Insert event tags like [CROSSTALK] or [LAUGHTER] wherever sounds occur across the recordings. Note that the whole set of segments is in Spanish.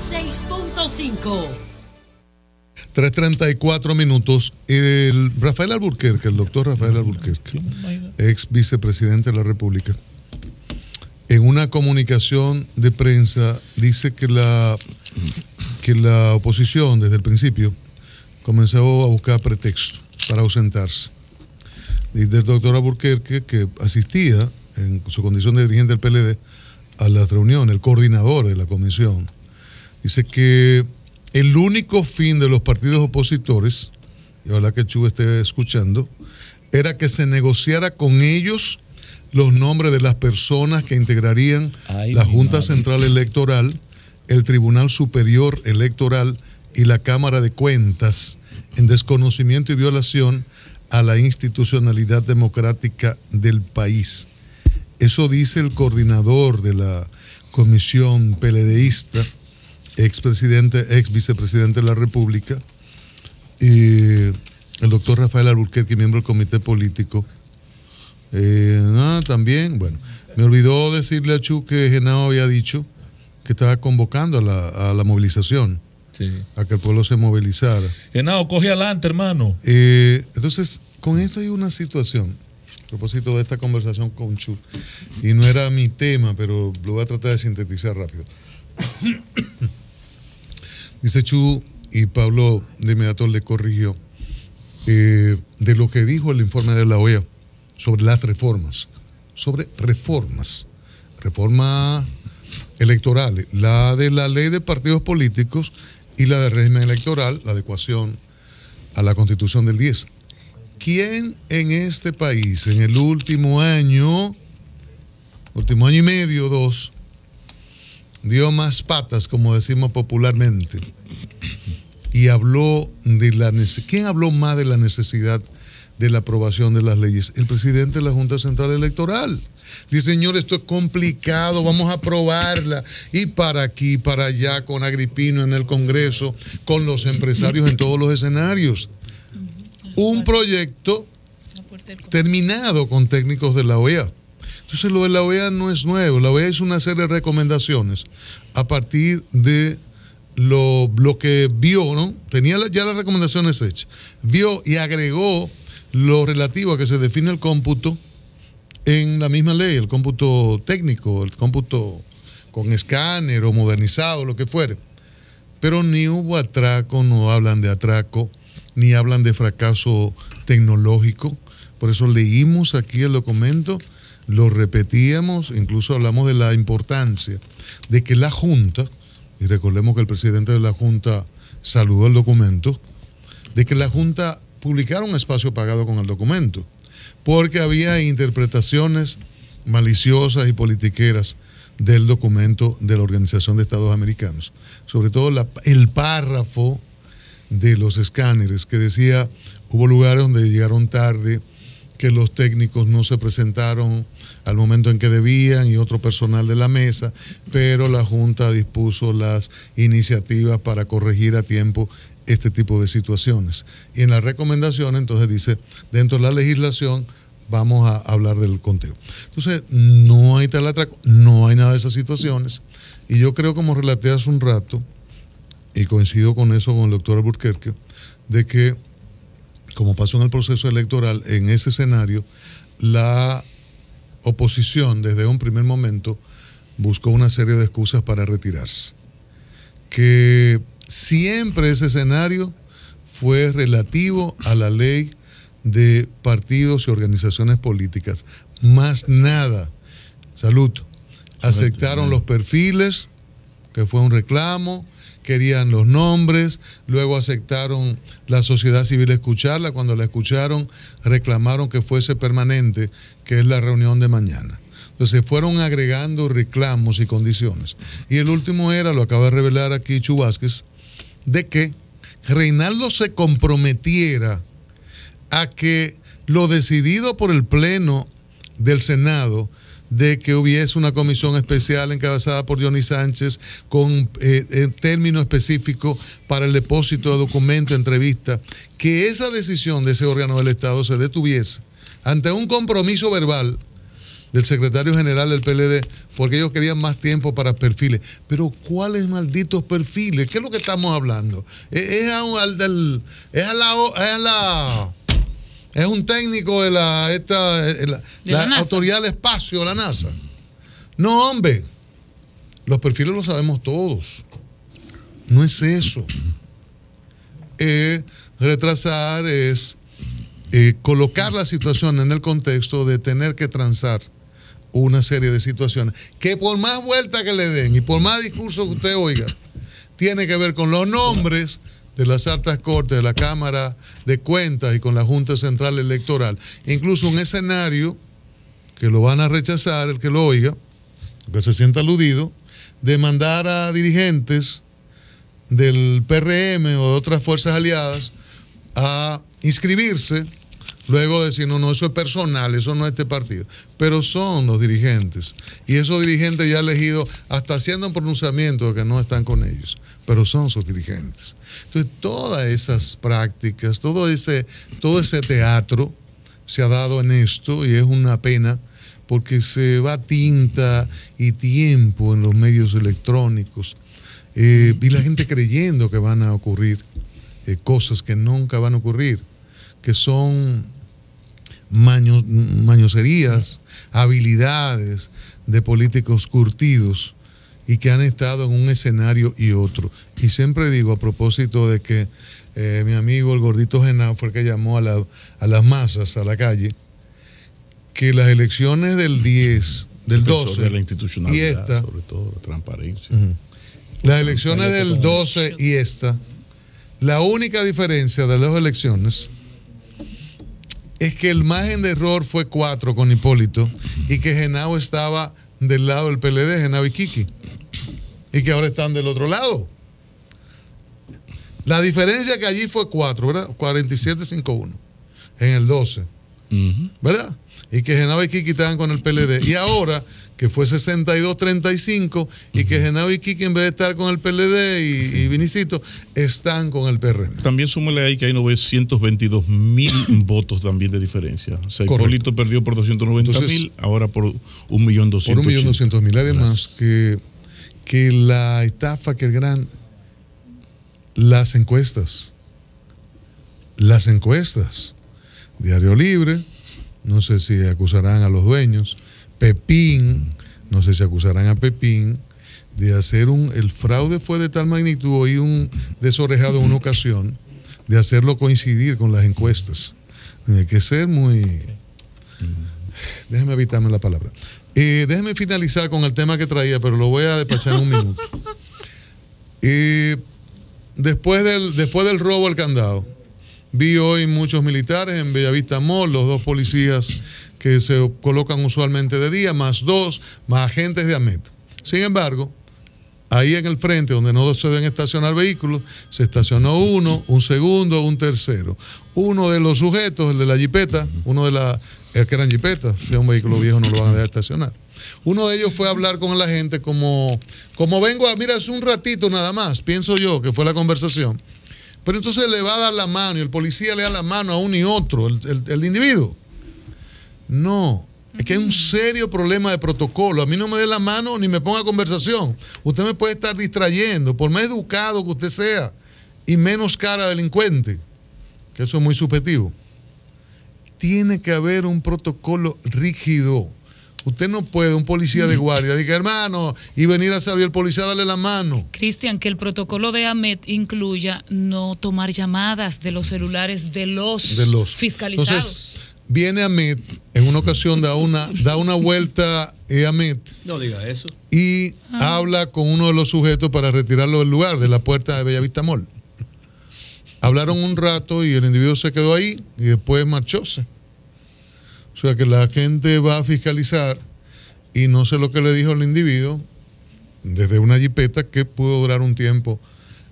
106.5. 3.34 minutos. El Rafael Alburquerque, el doctor Rafael Alburquerque, ex vicepresidente de la República, en una comunicación de prensa dice que la, que la oposición desde el principio comenzó a buscar pretexto para ausentarse. Dice el doctor Alburquerque que asistía en su condición de dirigente del PLD a la reunión, el coordinador de la comisión, dice que el único fin de los partidos opositores, y ojalá que Chu esté escuchando, era que se negociara con ellos los nombres de las personas que integrarían Ay, la Junta madre. Central Electoral, el Tribunal Superior Electoral y la Cámara de Cuentas en desconocimiento y violación a la institucionalidad democrática del país. Eso dice el coordinador de la comisión PLDista, expresidente, ex vicepresidente de la República, y el doctor Rafael Alburquerque, miembro del comité político. Eh, ah, también, bueno, me olvidó decirle a Chu que Genao había dicho que estaba convocando a la, a la movilización, Sí. a que el pueblo se movilizara. Genao, coge adelante, hermano. Eh, entonces, con esto hay una situación, a propósito de esta conversación con Chu, y no era mi tema, pero lo voy a tratar de sintetizar rápido. Dice Chu, y Pablo de inmediato le corrigió, eh, de lo que dijo el informe de la OEA sobre las reformas, sobre reformas, reformas electorales, la de la ley de partidos políticos y la del régimen electoral, la adecuación a la constitución del 10. ¿Quién en este país en el último año, último año y medio, dos, dio más patas, como decimos popularmente, y habló de la necesidad, ¿quién habló más de la necesidad de la aprobación de las leyes? El presidente de la Junta Central Electoral. Dice, señor, esto es complicado, vamos a aprobarla. Y para aquí, para allá, con Agripino en el Congreso, con los empresarios en todos los escenarios. Un proyecto terminado con técnicos de la OEA. Entonces lo de la OEA no es nuevo, la OEA hizo una serie de recomendaciones a partir de lo, que vio, ¿no? Tenía ya las recomendaciones hechas, vio y agregó lo relativo a que se define el cómputo en la misma ley, el cómputo técnico, el cómputo con escáner o modernizado, lo que fuere. Pero ni hubo atraco, no hablan de atraco, ni hablan de fracaso tecnológico. Por eso leímos aquí el documento, lo repetíamos, incluso hablamos de la importancia de que la Junta, y recordemos que el presidente de la Junta saludó el documento, de que la Junta publicara un espacio pagado con el documento, porque había interpretaciones maliciosas y politiqueras del documento de la Organización de Estados Americanos, sobre todo el párrafo de los escáneres que decía, hubo lugares donde llegaron tarde, que los técnicos no se presentaron al momento en que debían y otro personal de la mesa, pero la Junta dispuso las iniciativas para corregir a tiempo este tipo de situaciones. Y en la recomendación entonces dice, dentro de la legislación vamos a hablar del conteo. Entonces, no hay tal atraco, no hay nada de esas situaciones. Y yo creo, como relaté hace un rato, y coincido con eso con el doctor Alburquerque, de que, como pasó en el proceso electoral, en ese escenario, la oposición desde un primer momento buscó una serie de excusas para retirarse. Que siempre ese escenario fue relativo a la ley de partidos y organizaciones políticas. Más nada. Salud. Aceptaron los perfiles, que fue un reclamo, querían los nombres, luego aceptaron la sociedad civil escucharla, cuando la escucharon reclamaron que fuese permanente, que es la reunión de mañana. Entonces fueron agregando reclamos y condiciones. Y el último era, lo acaba de revelar aquí Chu Vázquez, de que Reinaldo se comprometiera a que lo decidido por el Pleno del Senado de que hubiese una comisión especial encabezada por Johnny Sánchez con eh, término específico para el depósito de documentos, entrevistas, que esa decisión de ese órgano del Estado se detuviese ante un compromiso verbal del secretario general del PLD, porque ellos querían más tiempo para perfiles. Pero ¿cuáles malditos perfiles? ¿Qué es lo que estamos hablando? Es, es a, al del- es es a la- es un técnico de la, esta, eh, la, De la autoridad del espacio, la NASA. No, hombre. Los perfiles los sabemos todos. No es eso. Eh, retrasar es eh, colocar la situación en el contexto de tener que transar una serie de situaciones que por más vuelta que le den y por más discurso que usted oiga, tiene que ver con los nombres de las altas cortes, de la Cámara de Cuentas y con la Junta Central Electoral. Incluso un escenario que lo van a rechazar, el que lo oiga, que se sienta aludido, de mandar a dirigentes del PRM o de otras fuerzas aliadas a inscribirse, luego decir, no, no, eso es personal, eso no es este partido. Pero son los dirigentes. Y esos dirigentes ya elegidos, hasta haciendo un pronunciamiento de que no están con ellos, pero son sus dirigentes. Entonces, todas esas prácticas, todo ese, todo ese teatro se ha dado en esto y es una pena porque se va tinta y tiempo en los medios electrónicos eh, y la gente creyendo que van a ocurrir eh, cosas que nunca van a ocurrir, que son maño- mañoserías, habilidades de políticos curtidos y que han estado en un escenario y otro. Y siempre digo a propósito de que eh, mi amigo el gordito Genao fue el que llamó a, la- a las masas a la calle, que las elecciones del 10, del Defensor 12 de la institucionalidad, y esta, sobre todo la transparencia. las elecciones del 12 y esta, la única diferencia de las dos elecciones es que el margen de error fue 4 con Hipólito y que Genao estaba del lado del PLD, Genao y Kiki, y que ahora están del otro lado. La diferencia que allí fue 4, ¿verdad? 47-51 en el 12. Ujú. ¿verdad? Y que Genao y Kiki estaban con el PLD. Y ahora que fue 62-35 y que Genao y Kiki en vez de estar con el PLD y, y Vinicito están con el PRM. También súmele ahí que hay 922 mil [LAUGHS] votos también de diferencia. O sea. Hipólito perdió por 290 mil, ahora por 1.200.000. Por un millón doscientos mil. Además, que, que la estafa, que el gran. Las encuestas. Las encuestas. Diario Libre. No sé si acusarán a los dueños. Pepín. No sé si acusarán a Pepín de hacer un. El fraude fue de tal magnitud. Oí un desorejado en una ocasión de hacerlo coincidir con las encuestas. Hay que ser muy. Déjeme evitarme la palabra. Eh, déjeme finalizar con el tema que traía, pero lo voy a despachar en un minuto. [LAUGHS] Eh, después, del, después del robo al candado, vi hoy muchos militares en Bellavista Mall, los dos policías que se colocan usualmente de día, más dos, más agentes de AMET. Sin embargo, ahí en el frente, donde no se deben estacionar vehículos, se estacionó uno, un segundo, un tercero. Uno de los sujetos, el de la jipeta, uno de las que eran jipetas, si es un vehículo viejo no lo van a dejar estacionar. Uno de ellos fue a hablar con la gente como, como vengo a, mira, es un ratito nada más, pienso yo que fue la conversación. Pero entonces le va a dar la mano y el policía le da la mano a uno y otro, el, el- el individuo. No, es que hay un serio problema de protocolo. A mí no me dé la mano ni me ponga conversación. Usted me puede estar distrayendo, por más educado que usted sea, y menos cara delincuente, que eso es muy subjetivo. Tiene que haber un protocolo rígido. Usted no puede, un policía de guardia, diga hermano, y venir a salir el policía a darle la mano. Cristian, que el protocolo de AMET incluya no tomar llamadas de los celulares de los, de los fiscalizados. Entonces, viene Amet, en una ocasión da una, da una vuelta eh, Amet No diga eso. y habla con uno de los sujetos para retirarlo del lugar, de la puerta de Bellavista Mall. Hablaron un rato y el individuo se quedó ahí y después marchóse. O sea que la gente va a fiscalizar y no sé lo que le dijo el individuo desde una jipeta que pudo durar un tiempo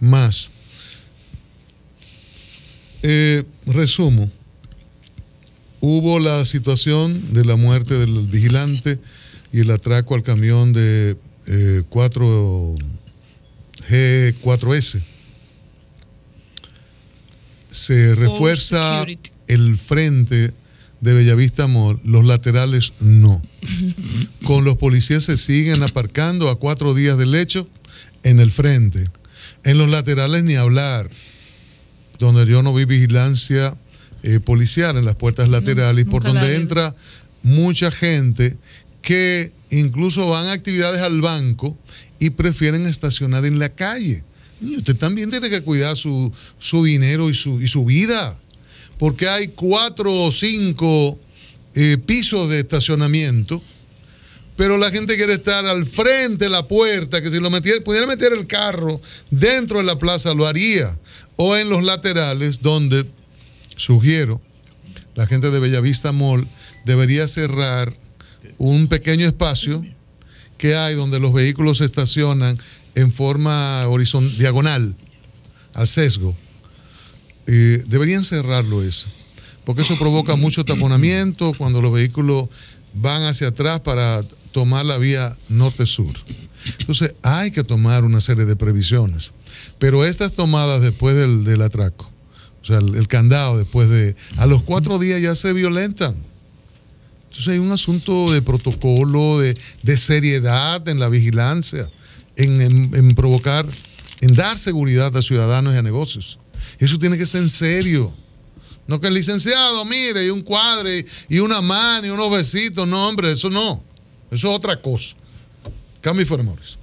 más. Eh, resumo. Hubo la situación de la muerte del vigilante y el atraco al camión de eh, 4 G4S. Se refuerza el frente de Bellavista Mall, los laterales no. Con los policías se siguen aparcando a cuatro días del hecho en el frente. En los laterales ni hablar, donde yo no vi vigilancia eh, policial en las puertas laterales, por donde entra mucha gente que incluso van a actividades al banco y prefieren estacionar en la calle. Y usted también tiene que cuidar su, su dinero y su, y su vida, porque hay cuatro o cinco eh, pisos de estacionamiento, pero la gente quiere estar al frente de la puerta, que si lo metiera, pudiera meter el carro dentro de la plaza lo haría, o en los laterales, donde, sugiero, la gente de Bellavista Mall debería cerrar un pequeño espacio que hay donde los vehículos se estacionan en forma horizontal, diagonal, al sesgo. Eh, deberían cerrarlo eso, porque eso provoca mucho taponamiento cuando los vehículos van hacia atrás para tomar la vía norte-sur. Entonces hay que tomar una serie de previsiones, pero estas tomadas después del, atraco, o sea, el, candado después de, a los cuatro días ya se violentan. Entonces hay un asunto de protocolo, de, seriedad en la vigilancia, en, provocar, en dar seguridad a ciudadanos y a negocios. Eso tiene que ser en serio. No que el licenciado, mire, y un cuadre, y una mano, y unos besitos. No, hombre, eso no. Eso es otra cosa. Cambio y Morris.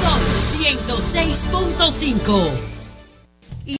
Son 106.5.